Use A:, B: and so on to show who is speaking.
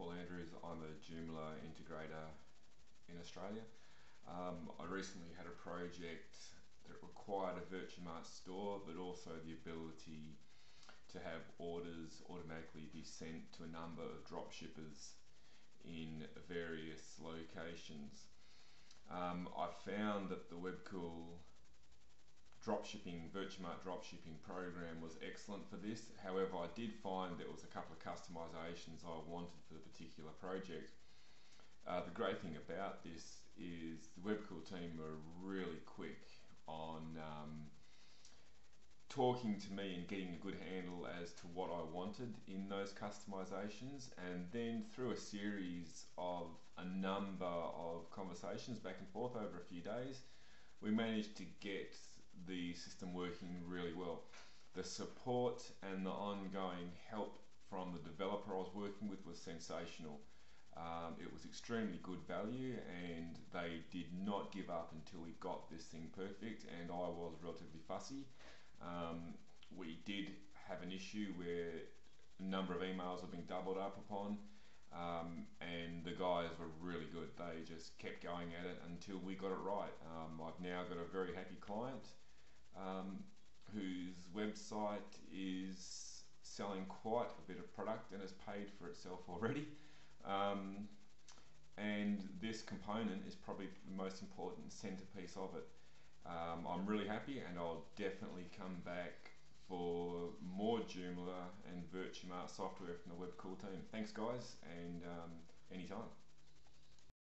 A: Paul Andrews. I'm a Joomla integrator in Australia. Um, I recently had a project that required a Virtuemart store but also the ability to have orders automatically be sent to a number of drop shippers in various locations. Um, I found that the Webkul dropshipping, Virtuemart dropshipping program was excellent for this. However, I did find there was a couple of customizations I wanted for the particular project. Uh, the great thing about this is the Webkul team were really quick on um, talking to me and getting a good handle as to what I wanted in those customizations and then through a series of a number of conversations back and forth over a few days we managed to get the system working really well. The support and the ongoing help from the developer I was working with was sensational. Um, it was extremely good value and they did not give up until we got this thing perfect and I was relatively fussy. Um, we did have an issue where a number of emails have been doubled up upon um, and the guys were really good. They just kept going at it until we got it right. Um, I've now got a very happy client um, whose website is selling quite a bit of product and has paid for itself already. Um, and this component is probably the most important centerpiece of it. Um, I'm really happy and I'll definitely come back for more Joomla and Virtuemart software from the Webkul team. Thanks guys and um, anytime.